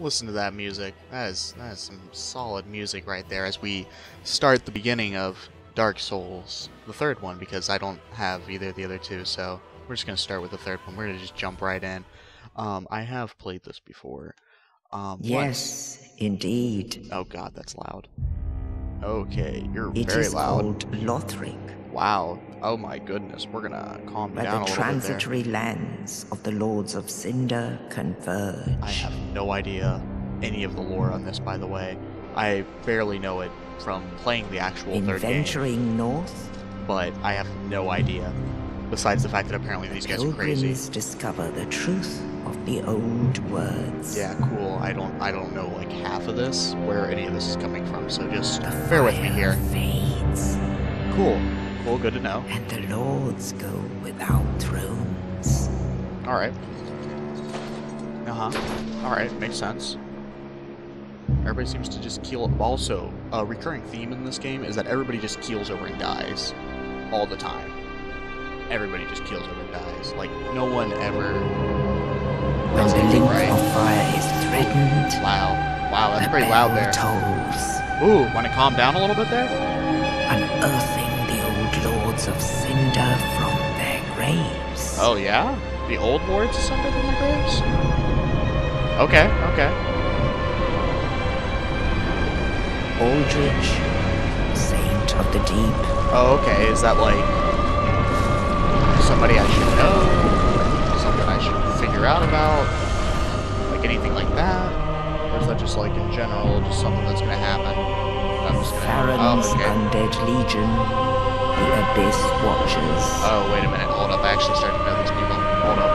Listen to that music. That is that is some solid music right there as we start the beginning of Dark Souls, the third one, because I don't have either of the other two, so we're just gonna start with the third one. We're gonna just jump right in. Um, I have played this before. Um, Yes, indeed. Oh god, that's loud. Okay, you're It very is loud. called Lothric, Wow. Oh my goodness. We're gonna calm where down a the little bit there. transitory lands of the Lords of Cinder converge. I have no idea any of the lore on this, by the way. I barely know it from playing the actual In third game, venturing north, but I have no idea. Besides the fact that apparently these guys are crazy. discover the truth of the old words. Yeah, cool. I don't, I don't know like half of this, where any of this is coming from. So just The bear with me here. Fades, Cool, cool. Good to know. and the lords go without thrones. All right. Uh huh. All right, makes sense. Everybody seems to just keel. Also, a recurring theme in this game is that everybody just keels over and dies all the time. Everybody just keels over and dies. Like no one ever. When the link right. of fire is threatened, Wow, wow, that's pretty loud there. tolls, Ooh, want to calm down a little bit there? old lords from their graves. Oh yeah, the old lords ascended from their graves. Okay, okay. Aldrich, saint of the deep, Oh, okay. Is that like somebody I should know? Something I should figure out about? Like anything like that? Or is that just like in general, just something that's gonna happen? I'm gonna. Farron's oh, okay. undead legion, the Abyss Watchers. Oh, wait a minute. Hold up. I actually started to know these people. Hold up.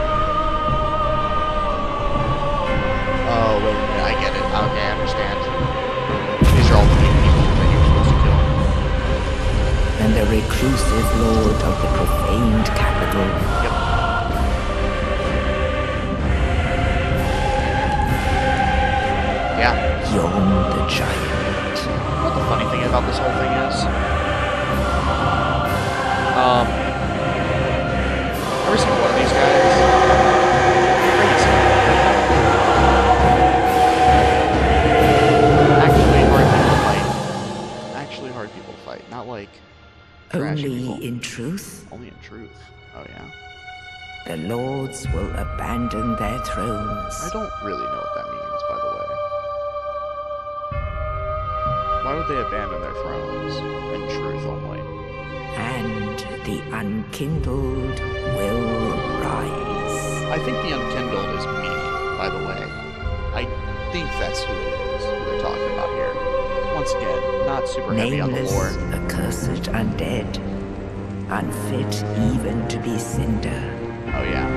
Oh, wait a minute. I get it. Okay, I understand. These are all the people that you're supposed to kill. and the reclusive lord of the profaned capital. Yep. Yeah. Yhorm the giant. What the funny thing about this whole thing is? Um, every single one of these guys. Actually, hard people to fight. Actually, hard people fight. Not like Only people. in truth, only in truth. Oh yeah. the lords will abandon their thrones. I don't really know what that means, by the way. Why would they abandon their thrones? In truth only. The unkindled will rise. I think the Unkindled is me, by the way. I think that's who it is, who they're talking about here. Once again, not super heavy on the Nameless, lore. accursed undead, unfit even to be cinder. Oh yeah.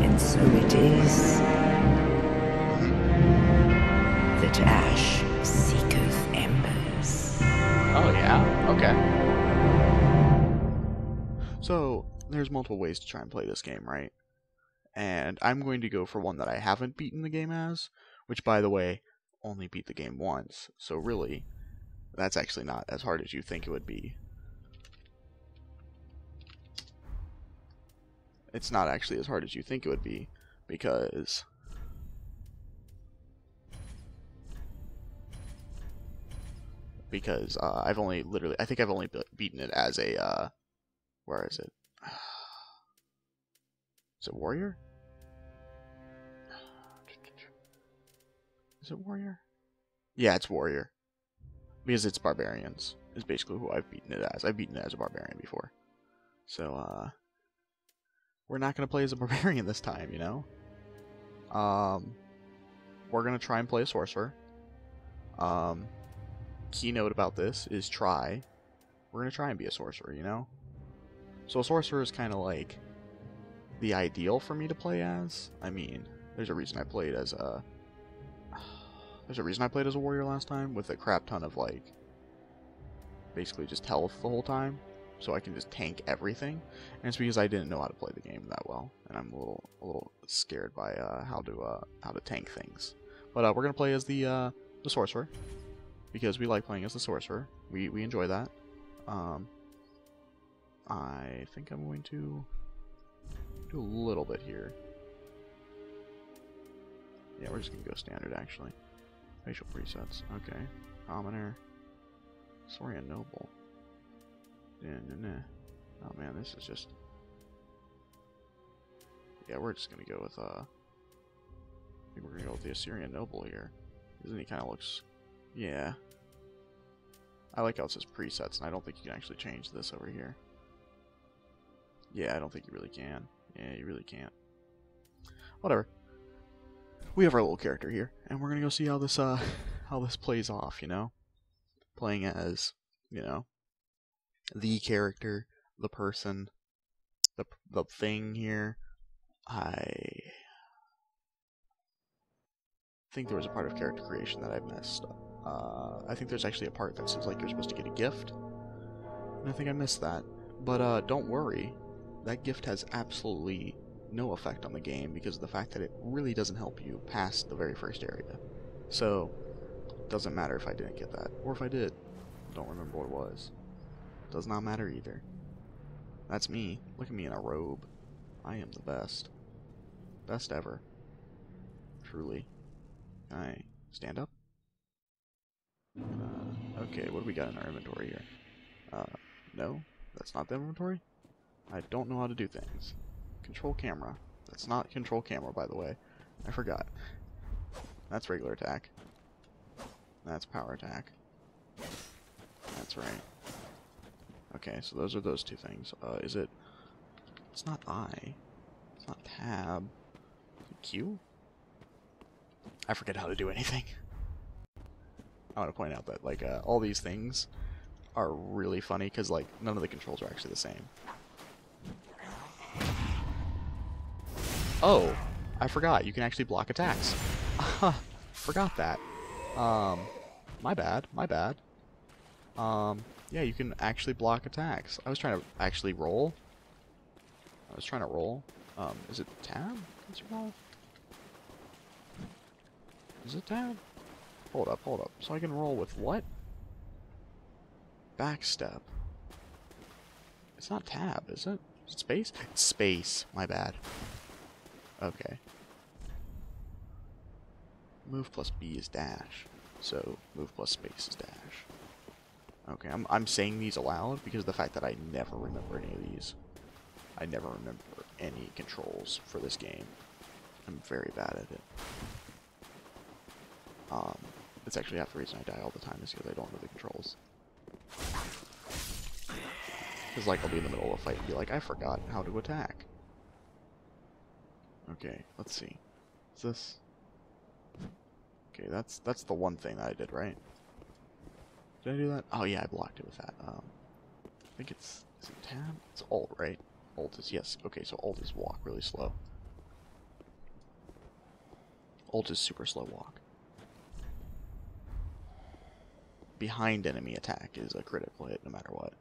And so it is that ash seeketh embers. Oh yeah. Okay. So there's multiple ways to try and play this game, right? And I'm going to go for one that I haven't beaten the game as, which by the way, only beat the game once. So really, that's actually not as hard as you think it would be. It's not actually as hard as you think it would be because because uh, I've only literally I think I've only be- beaten it as a uh, where is it? Is it warrior? Is it warrior? Yeah, it's warrior. Because it's barbarians is basically who I've beaten it as. I've beaten it as a barbarian before. So uh we're not gonna play as a barbarian this time, you know? Um we're gonna try and play a sorcerer. Um keynote about this is try. We're gonna try and be a sorcerer, you know? So a sorcerer is kinda like the ideal for me to play as. I mean, there's a reason I played as a there's a reason I played as a warrior last time with a crap ton of like basically just health the whole time. So I can just tank everything. And it's because I didn't know how to play the game that well. And I'm a little a little scared by uh, how to uh, how to tank things. But uh, we're gonna play as the uh, the sorcerer. Because we like playing as the sorcerer. We we enjoy that. Um I think I'm going to do a little bit here. Yeah, we're just gonna go standard actually. Facial presets. Okay. Commoner. Saurian Noble. Yeah, nah, nah. Oh man, this is just. Yeah, we're just gonna go with uh. I think we're gonna go with the Assyrian Noble here. Isn't he kind of looks? Yeah. I like how it says presets, and I don't think you can actually change this over here. Yeah, I don't think you really can. Yeah, you really can't. Whatever. We have our little character here, and we're gonna go see how this uh how this plays off. You know, playing as you know the character, the person, the the thing here. I think there was a part of character creation that I missed. Uh, I think there's actually a part that says like you're supposed to get a gift, and I think I missed that. But uh, don't worry, that gift has absolutely no effect on the game because of the fact that it really doesn't help you past the very first area. So, doesn't matter if I didn't get that, or if I did. Don't remember what it was. Does not matter either. That's me. Look at me in a robe. I am the best. Best ever. Truly. I stand up. Uh, okay, what do we got in our inventory here? Uh, no, that's not the inventory. I don't know how to do things. Control camera. That's not control camera, by the way. I forgot. That's regular attack. That's power attack. That's right. Okay, so those are those two things. Uh, is it... It's not I. It's not tab. Q? I forget how to do anything. I want to point out that, like, uh, all these things are really funny, because, like, none of the controls are actually the same. Oh, I forgot. You can actually block attacks. forgot that. Um, my bad. My bad. Um, yeah, you can actually block attacks. I was trying to actually roll. I was trying to roll. Um, is it tab? Let's roll. Is it tab? Hold up, hold up. So I can roll with what? Backstep. It's not tab, is it? Is it space? It's space. My bad. Okay. Move plus B is dash. So move plus space is dash. Okay, I'm, I'm saying these aloud because of the fact that I never remember any of these. I never remember any controls for this game. I'm very bad at it. Um, it's actually half the reason I die all the time is because I don't know the controls. Because, like, I'll be in the middle of a fight and be like, I forgot how to attack. Okay, let's see. Is this... Okay, that's that's the one thing that I did, right? Did I do that? Oh yeah, I blocked it with that. Um, I think it's is it tab? It's alt, right? Alt is yes. Okay, so alt is walk really slow. Alt is super slow walk. Behind enemy attack is a critical hit no matter what.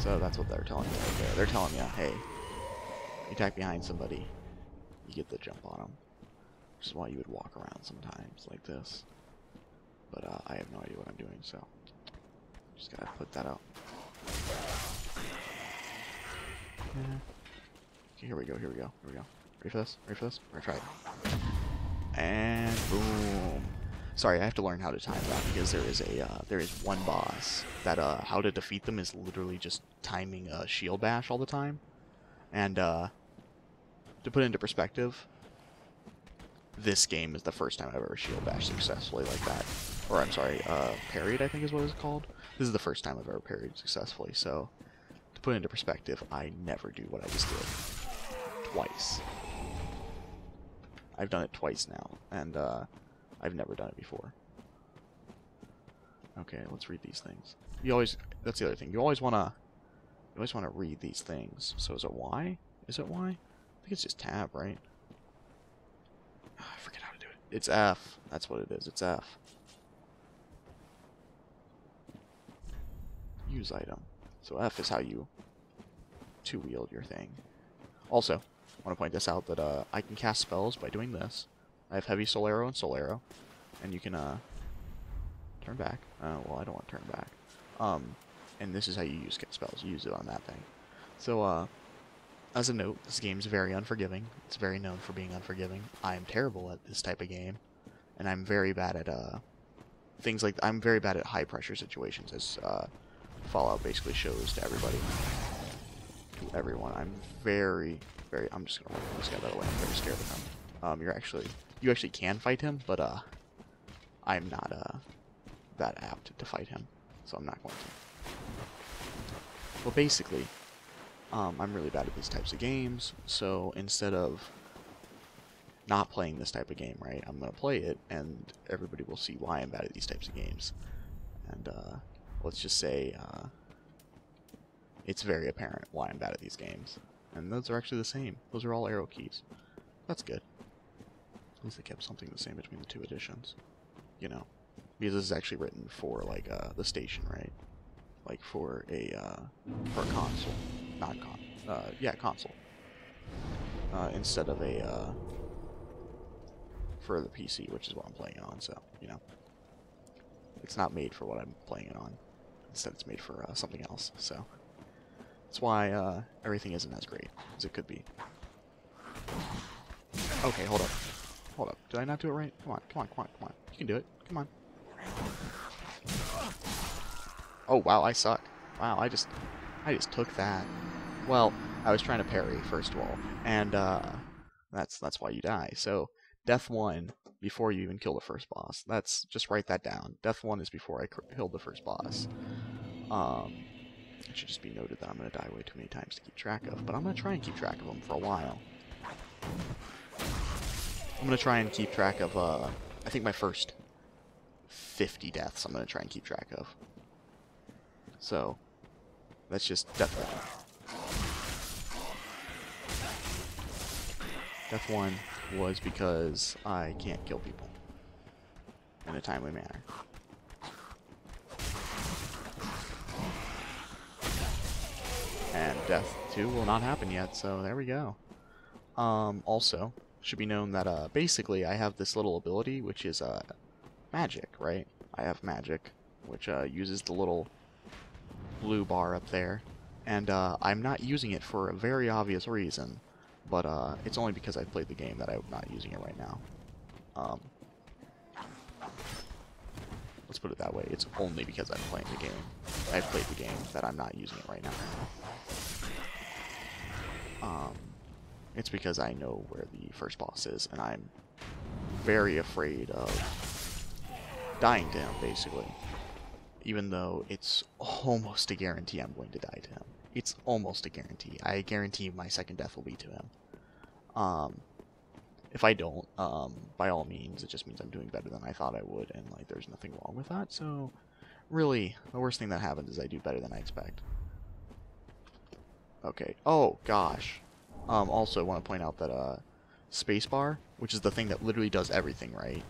So that's what they're telling me right there. They're telling you, hey, attack behind somebody, you get the jump on them. Which is why you would walk around sometimes like this. But uh, I have no idea what I'm doing, so just gotta put that out. Okay, here we go, here we go, here we go. Ready for this? Ready for this? We're gonna try it. And boom. Sorry, I have to learn how to time that because there is a uh, there is one boss that uh, how to defeat them is literally just timing a shield bash all the time. And uh, to put into perspective, this game is the first time I've ever shield bashed successfully like that. Or I'm sorry, uh, parried I think is what it's called. This is the first time I've ever parried successfully. So to put into perspective, I never do what I just did twice. I've done it twice now, and uh, I've never done it before. Okay, let's read these things. You always, that's the other thing, you always want to, you always want to read these things. So is it Y? Is it Y? I think it's just tab, right? Oh, I forget how to do it. It's F. That's what it is. It's F. Use item. So F is how you two-wield your thing. Also, I want to point this out that uh, I can cast spells by doing this. I have Heavy Soul Arrow and Soul Arrow, and you can uh, turn back. Uh, well, I don't want to turn back. Um, and this is how you use spells. You use it on that thing. So uh, as a note, this game's very unforgiving. It's very known for being unforgiving. I am terrible at this type of game, and I'm very bad at uh, things like I'm very bad at high pressure situations, as uh, Fallout basically shows to everybody, to everyone. I'm very, very. I'm just gonna run this guy of the way. I'm very scared of him. Um, you're actually, you actually can fight him, but uh, I'm not uh that apt to fight him, so I'm not going to. Well, basically, um, I'm really bad at these types of games, so instead of not playing this type of game, right, I'm going to play it, and everybody will see why I'm bad at these types of games. And uh, let's just say uh, it's very apparent why I'm bad at these games. And those are actually the same. Those are all arrow keys. That's good. At least they kept something the same between the two editions. You know, because this is actually written for like uh, the station, right? Like for a uh, for a console not con, uh, yeah, console. Uh, instead of a, uh, for the PC, which is what I'm playing on, so, you know. It's not made for what I'm playing it on. Instead, it's made for uh, something else, so. That's why uh, everything isn't as great as it could be. Okay, hold up. Hold up. Did I not do it right? Come on, come on, come on, come on. You can do it. Come on. Oh, wow, I suck. Wow, I just... I just took that. Well, I was trying to parry first of all, and uh, that's that's why you die. So death one before you even kill the first boss. That's just write that down. Death one is before I killed the first boss. Um, it should just be noted that I'm going to die way too many times to keep track of, but I'm going to try and keep track of them for a while. I'm going to try and keep track of, uh, I think my first 50 deaths I'm going to try and keep track of. So, that's just death one. Death 1 was because I can't kill people in a timely manner. And Death 2 will not happen yet, so there we go. Um, also, should be known that uh, basically I have this little ability, which is uh, magic, right? I have magic, which uh, uses the little blue bar up there, and uh, I'm not using it for a very obvious reason but uh, it's only because I played the game that I'm not using it right now. Um, let's put it that way. It's only because I'm playing the game. I've played the game that I'm not using it right now. Um, it's because I know where the first boss is, and I'm very afraid of dying to him, basically. Even though it's almost a guarantee I'm going to die to him. It's almost a guarantee. I guarantee my second death will be to him. Um, if I don't, um, by all means, it just means I'm doing better than I thought I would, and like there's nothing wrong with that. So, really, the worst thing that happens is I do better than I expect. Okay. Oh gosh. Um, also, want to point out that uh, spacebar, which is the thing that literally does everything right,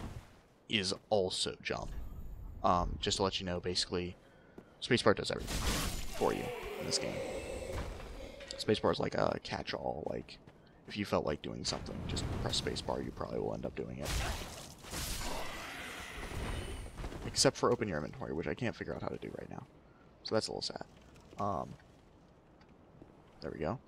is also jump. Um, just to let you know, basically, spacebar does everything for you in this game. Spacebar is like a catch-all, like if you felt like doing something, just press spacebar, you probably will end up doing it. Except for open your inventory, which I can't figure out how to do right now. So that's a little sad. Um, there we go.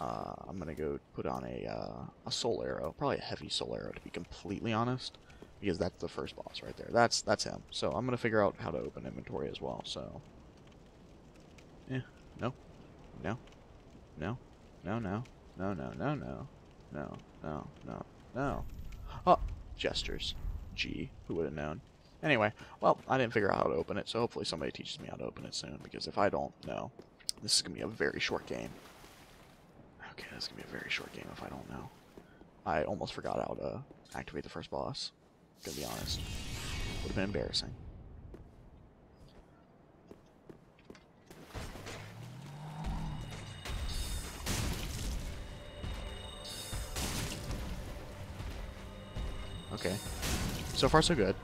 Uh, I'm gonna go put on a, uh, a soul arrow, probably a heavy soul arrow to be completely honest, because that's the first boss right there. That's that's him. So I'm gonna figure out how to open inventory as well. So, yeah, no. No. No, no. No, no, no, no. No, no, no, no. Oh, gestures. Gee, who would have known? Anyway, well, I didn't figure out how to open it, so hopefully somebody teaches me how to open it soon, because if I don't, know, This is going to be a very short game. Okay, this is going to be a very short game if I don't know. I almost forgot how to activate the first boss, to be honest. Would have been embarrassing. Okay. So far, so good.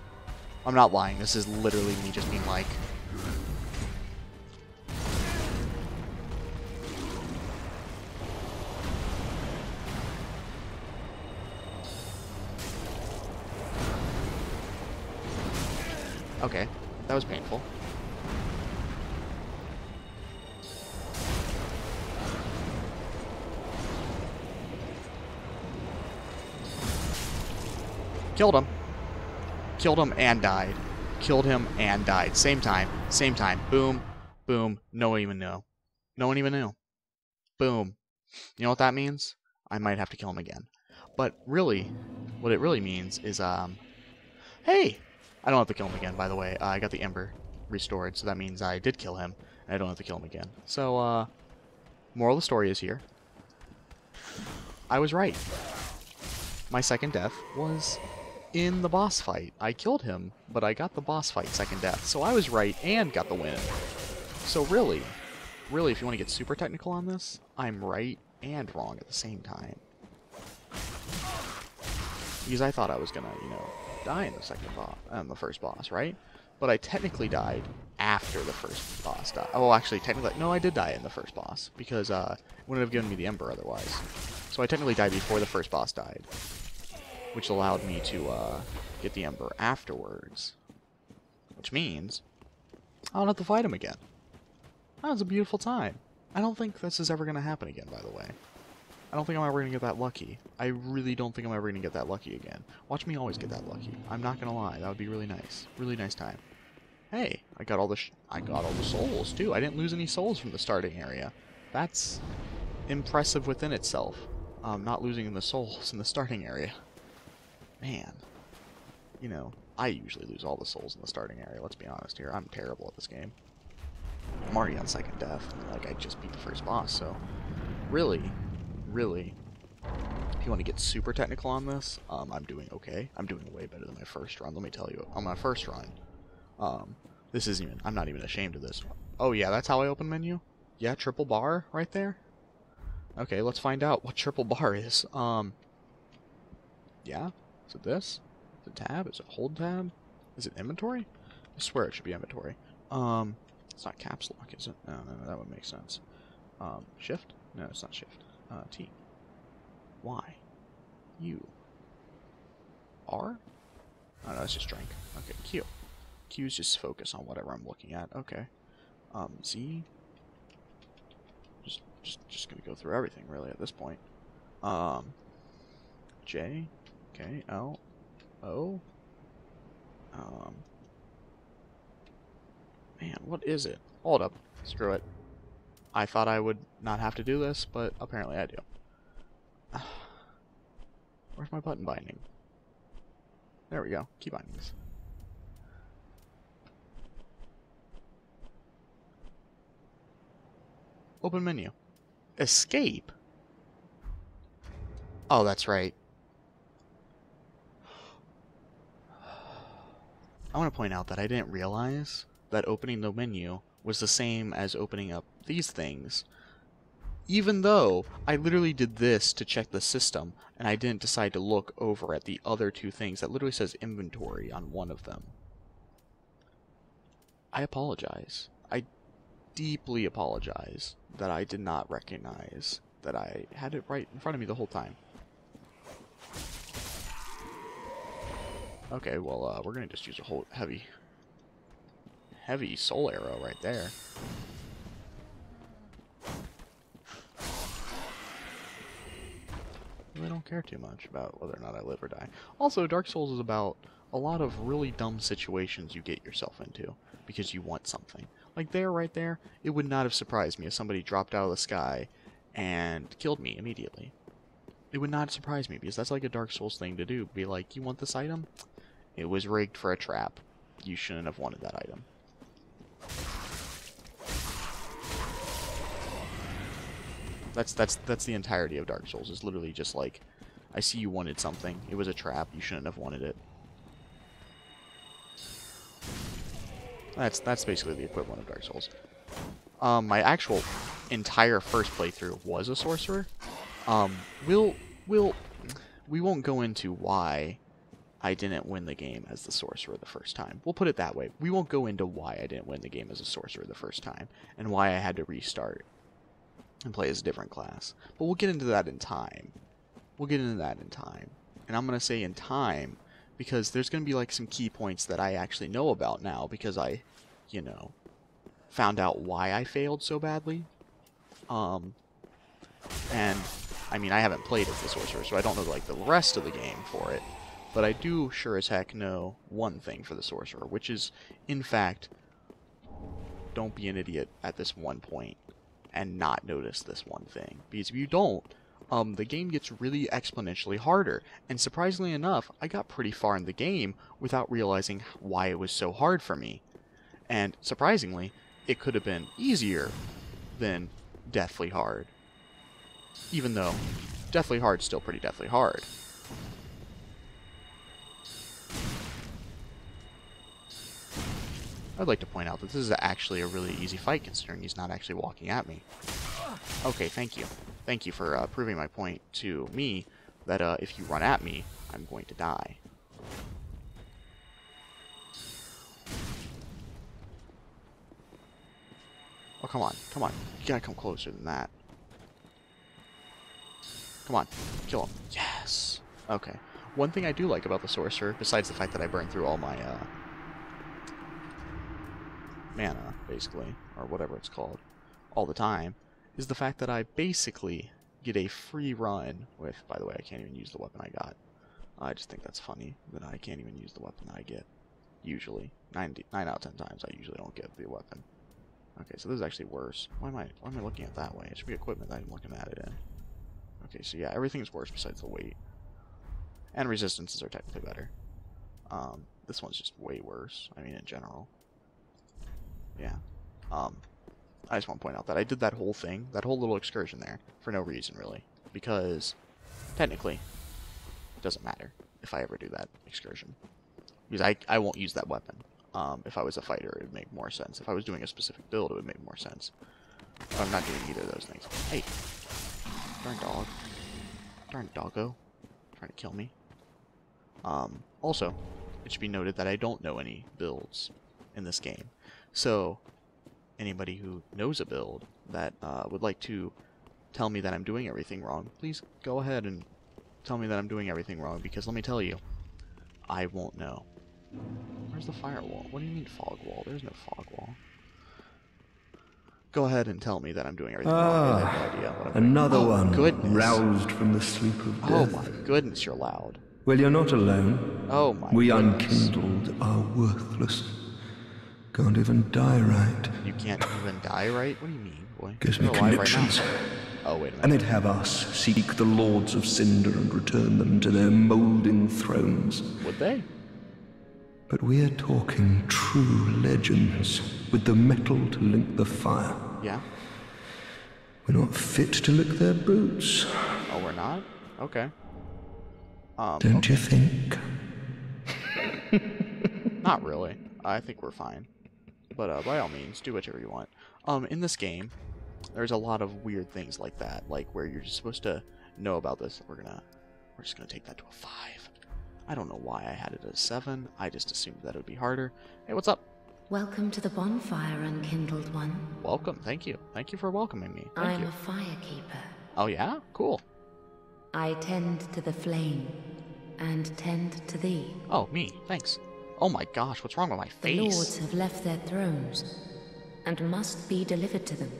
I'm not lying. This is literally me just being like... Okay. That was painful. Killed him. Killed him and died. Killed him and died. Same time. Same time. Boom. Boom. No one even knew. No one even knew. Boom. You know what that means? I might have to kill him again. But really, what it really means is, um, hey, I don't have to kill him again, by the way. Uh, I got the Ember restored, so that means I did kill him, and I don't have to kill him again. So, uh, moral of the story is here. I was right. My second death was in the boss fight. I killed him, but I got the boss fight second death. So I was right and got the win. So really, really, if you want to get super technical on this, I'm right and wrong at the same time. Because I thought I was gonna, you know, die in the second boss, um, the first boss, right? But I technically died after the first boss died. Oh, actually, technically, no, I did die in the first boss because uh, it wouldn't have given me the Ember otherwise. So I technically died before the first boss died, which allowed me to uh, get the Ember afterwards. Which means I don't have to fight him again. That was a beautiful time. I don't think this is ever going to happen again, by the way. I don't think I'm ever going to get that lucky. I really don't think I'm ever going to get that lucky again. Watch me always get that lucky. I'm not going to lie. That would be really nice. Really nice time. Hey, I got all the I got all the souls, too. I didn't lose any souls from the starting area. That's impressive within itself. Um, not losing the souls in the starting area. Man. You know, I usually lose all the souls in the starting area, let's be honest here. I'm terrible at this game. I'm already on second death. Like, I just beat the first boss, so... Really, really, if you want to get super technical on this, um, I'm doing okay. I'm doing way better than my first run, let me tell you. On my first run, um, this isn't even... I'm not even ashamed of this. Oh, yeah, that's how I open menu? Yeah, triple bar right there? Okay, let's find out what triple bar is. Um, yeah? Is it this? Is it tab? Is it hold tab? Is it inventory? I swear it should be inventory. Um, it's not caps lock, is it? No, no, that would make sense. Um, shift? No, it's not shift. Uh, T. Y. U. R? Oh, no, that's just drink. Okay, Q. Q is just focus on whatever I'm looking at. Okay. Um, Z. Just, just, just gonna go through everything, really, at this point. Um, J. K. L. O. Um, Man, what is it? Hold up. Screw it. I thought I would not have to do this, but apparently I do. Where's my button binding? There we go. Key bindings. Open menu. Escape? Oh, that's right. I want to point out that I didn't realize that opening the menu was the same as opening up these things. Even though I literally did this to check the system, and I didn't decide to look over at the other two things that literally says inventory on one of them. I apologize. I deeply apologize that I did not recognize that I had it right in front of me the whole time. Okay, well, uh, we're gonna just use a whole heavy heavy soul arrow right there. I don't care too much about whether or not I live or die. Also, Dark Souls is about a lot of really dumb situations you get yourself into because you want something. Like there, right there, it would not have surprised me if somebody dropped out of the sky and killed me immediately. It would not surprise me because that's like a Dark Souls thing to do. Be like, you want this item? It was rigged for a trap. You shouldn't have wanted that item. That's that's that's the entirety of Dark Souls. It's literally just like, I see you wanted something. It was a trap. You shouldn't have wanted it. That's that's basically the equivalent of Dark Souls. Um, my actual entire first playthrough was a sorcerer. Um, we'll we'll we won't go into why I didn't win the game as the sorcerer the first time. We'll put it that way. We won't go into why I didn't win the game as a sorcerer the first time and why I had to restart and play as a different class. But we'll get into that in time. We'll get into that in time. And I'm going to say in time because there's going to be like some key points that I actually know about now because I, you know, found out why I failed so badly. Um, and I mean, I haven't played as the sorcerer, so I don't know like the rest of the game for it. But I do sure as heck know one thing for the sorcerer, which is, in fact, don't be an idiot at this one point and not notice this one thing. Because if you don't, um, the game gets really exponentially harder. And surprisingly enough, I got pretty far in the game without realizing why it was so hard for me. And surprisingly, it could have been easier than deathly hard. Even though deathly hard's still pretty deathly hard. I'd like to point out that this is actually a really easy fight considering he's not actually walking at me. Okay, thank you. Thank you for uh, proving my point to me that uh, if you run at me, I'm going to die. Oh, come on. Come on. You gotta come closer than that. Come on. Kill him. Yes! Okay. One thing I do like about the Sorcerer, besides the fact that I burned through all my, uh, mana, basically, or whatever it's called, all the time, is the fact that I basically get a free run with, by the way, I can't even use the weapon I got. I just think that's funny that I can't even use the weapon I get. Usually. 90, 9 out of 10 times I usually don't get the weapon. Okay, so this is actually worse. Why am I why am I looking at that way? It should be equipment that I'm looking at it in. Okay, so yeah, everything's worse besides the weight. And resistances are technically better. Um, this one's just way worse. I mean, in general. Yeah. Um, I just want to point out that I did that whole thing, that whole little excursion there, for no reason, really. Because, technically, it doesn't matter if I ever do that excursion. Because I, I won't use that weapon. Um, if I was a fighter, it would make more sense. If I was doing a specific build, it would make more sense. But I'm not doing either of those things. Hey! Darn dog. Darn doggo. Trying to kill me. Um, also, it should be noted that I don't know any builds in this game. So, anybody who knows a build that uh, would like to tell me that I'm doing everything wrong, please go ahead and tell me that I'm doing everything wrong, because let me tell you, I won't know. Where's the firewall? What do you mean fog wall? There's no fog wall. Go ahead and tell me that I'm doing everything wrong. I have no idea what I'm doing. Oh, one goodness. roused from the sleep of death. Oh my goodness, you're loud. Well, you're not alone. Oh my we goodness. unkindled are worthless. Can't even die right. You can't even die right? What do you mean, boy? Gives You're me alive right. Oh, wait a And minute. they'd have us seek the lords of cinder and return them to their moulding thrones. Would they? But we're talking true legends with the mettle to link the fire. Yeah. We're not fit to lick their boots, Oh, we're not? Okay. Um, don't you think? Not really. I think we're fine. But uh, by all means, do whatever you want. Um, in this game, there's a lot of weird things like that, like where you're just supposed to know about this. We're gonna, we're just gonna take that to a five. I don't know why I had it at a seven. I just assumed that it would be harder. Hey, what's up? Welcome to the bonfire, unkindled one. Welcome. Thank you. Thank you for welcoming me. Thank I'm you. a firekeeper. Oh yeah, cool. I tend to the flame and tend to thee. Oh me. Thanks. Oh my gosh, what's wrong with my face? The lords have left their thrones and must be delivered to them.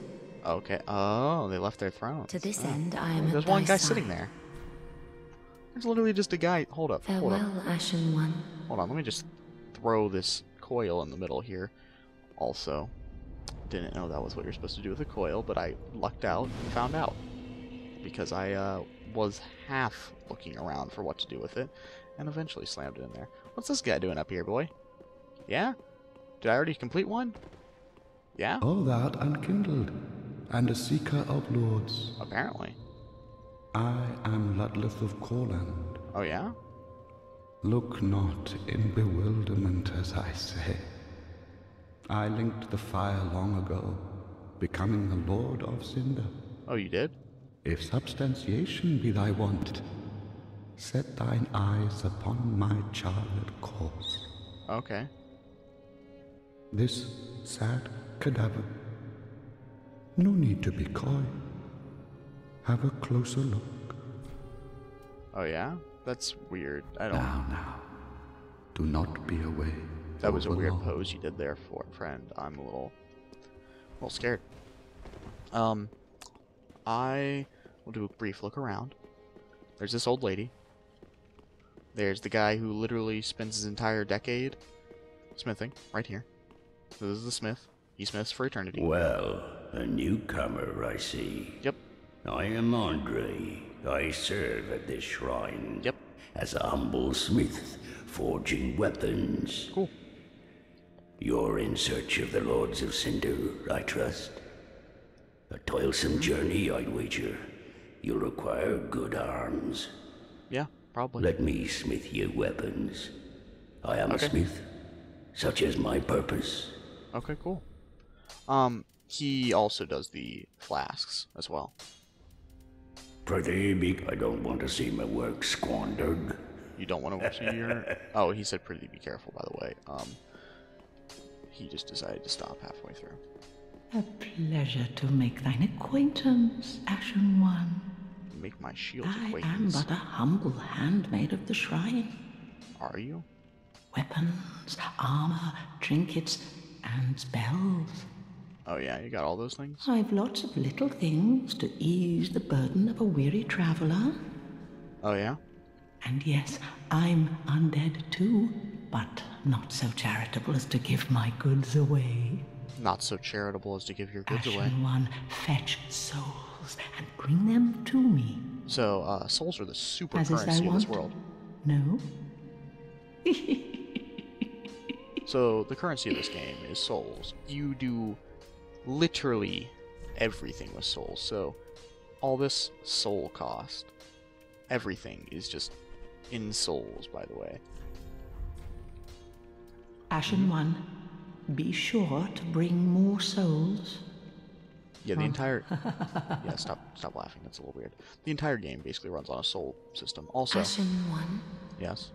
Okay. Oh, they left their throne. To this Oh. end, I am There's one guy side. sitting there. There's literally just a guy. Hold up. Hold up. Farewell, Ashen One. Hold on. Let me just throw this coil in the middle here. Also, didn't know that was what you're supposed to do with a coil, but I lucked out and found out because I uh, was half looking around for what to do with it, and eventually slammed it in there. What's this guy doing up here, boy? Yeah? Did I already complete one? Yeah? All that unkindled, and a seeker of lords. Apparently. I am Ludleth of Courland. Oh yeah? Look not in bewilderment as I say. I linked the fire long ago, becoming the Lord of Cinder. Oh, you did? If substantiation be thy want, set thine eyes upon my charred corpse. Okay. This sad cadaver. No need to be coy. Have a closer look. Oh yeah? That's weird. I don't. Now, now. Do not be away. That was a weird overlong. pose you did there, for friend. I'm a little, a little scared. Um, I will do a brief look around. There's this old lady. There's the guy who literally spends his entire decade smithing, right here. This is the smith. He smiths for eternity. Well, a newcomer, I see. Yep. I am Andre. I serve at this shrine. Yep. As a humble smith, forging weapons. Cool. You're in search of the Lords of Cinder, I trust. A toilsome journey, I'd wager. You'll require good arms. Yeah, probably. Let me smith you weapons. I am Okay. a smith. Such is my purpose. Okay, cool. Um, he also does the flasks as well. Pretty big. I don't want to see my work squandered. You don't want to see your. Oh, he said pretty be careful, by the way. Um, he just decided to stop halfway through. A pleasure to make thine acquaintance, Ashen One. Make my shield's I am but a humble handmaid of the shrine. Are you? Weapons, armor, trinkets, and spells. Oh yeah, you got all those things. I've lots of little things to ease the burden of a weary traveler. Oh yeah. And yes, I'm undead too, but not so charitable as to give my goods away. Not so charitable as to give your goods Ashen away. One, fetch souls and bring them to me. So, uh, souls are the super As currency of this world. No? So the currency of this game is souls. You do literally everything with souls. So all this soul cost, everything is just in souls. By the way, Ashen One, be sure to bring more souls. yeah, the entire yeah. Stop, stop laughing. That's a little weird. The entire game basically runs on a soul system. Also, Ashen One, yes,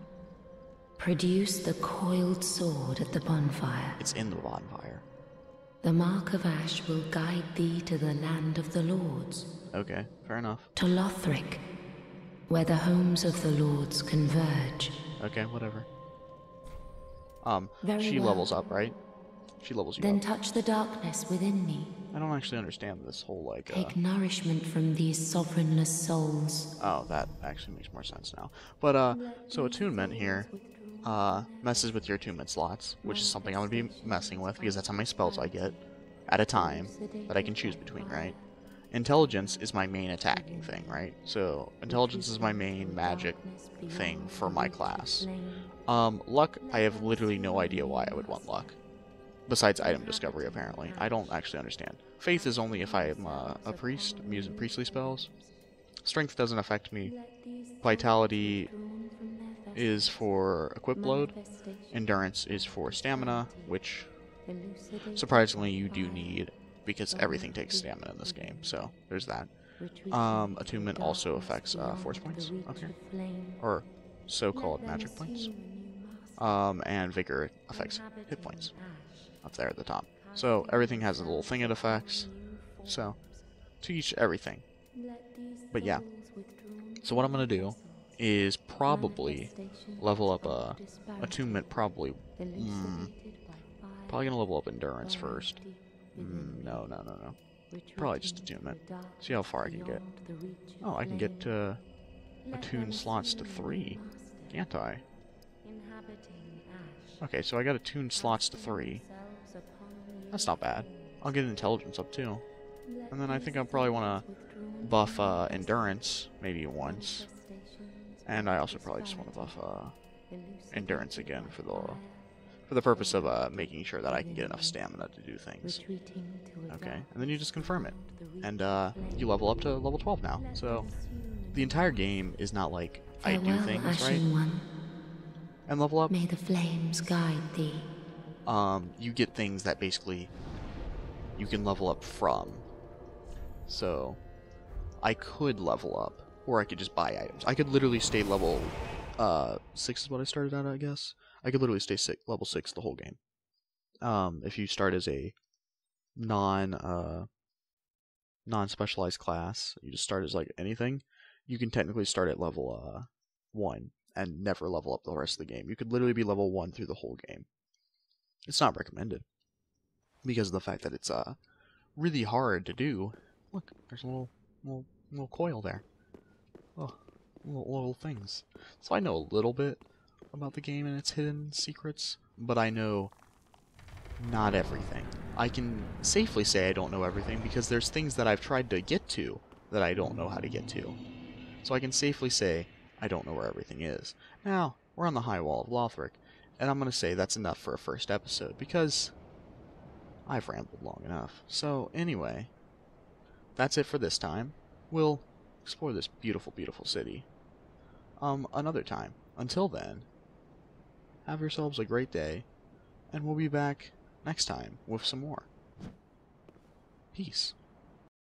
produce the coiled sword at the bonfire. it's in the bonfire. The mark of ash will guide thee to the land of the lords, Okay, fair enough. to Lothric, where the homes of the lords converge. Okay, whatever. Um, Very she well. levels up, right? She levels you Then up. touch the darkness within me. I don't actually understand this whole like. Uh, Take nourishment from these sovereignless souls. Oh, that actually makes more sense now. But uh, so attunement here, uh, messes with your attunement slots, which is something I'm gonna be messing with because that's how many spells I get at a time that I can choose between, right? Intelligence is my main attacking thing, right? So intelligence is my main magic thing for my class. Um, luck, I have literally no idea why I would want luck. Besides item discovery, apparently. I don't actually understand. Faith is only if I am uh, a priest, I'm using priestly spells. Strength doesn't affect me. Vitality is for equip load. Endurance is for stamina, which surprisingly you do need because everything takes stamina in this game. So there's that. Um, attunement also affects uh, force points up here, or so-called magic points. Um, and vigor affects hit points up there at the top. So everything has a little thing it affects. So to each everything. But yeah. So what I'm gonna do is probably level up a attunement. Probably, mm, probably gonna level up endurance first. Mm, no, no, no, no. Probably just attunement. See how far I can get. Oh, I can get to attune slots to three, can't I? Okay, so I got attune slots to three. That's not bad. I'll get intelligence up too. And then I think I'll probably want to buff uh, endurance maybe once. And I also probably just want to buff uh, endurance again for the for the purpose of uh, making sure that I can get enough stamina to do things. Okay, and then you just confirm it, and uh, you level up to level 12 now. So the entire game is not like I do things right One. and level up. May the flames guide thee. Um, you get things that basically you can level up from. So, I could level up, or I could just buy items. I could literally stay level uh, six is what I started at, I guess. I could literally stay six, level six the whole game. Um, if you start as a non uh, non specialized class, you just start as like anything. You can technically start at level uh, one and never level up the rest of the game. You could literally be level one through the whole game. It's not recommended because of the fact that it's uh really hard to do. Look, there's a little little little coil there. Oh, little, little things. So I know a little bit about the game and its hidden secrets, but I know not everything. I can safely say I don't know everything because there's things that I've tried to get to that I don't know how to get to. So I can safely say I don't know where everything is. Now, we're on the high wall of Lothric, and I'm going to say that's enough for a first episode because I've rambled long enough. So, anyway, that's it for this time. We'll explore this beautiful, beautiful city um, another time. Until then, have yourselves a great day, and we'll be back next time with some more. Peace.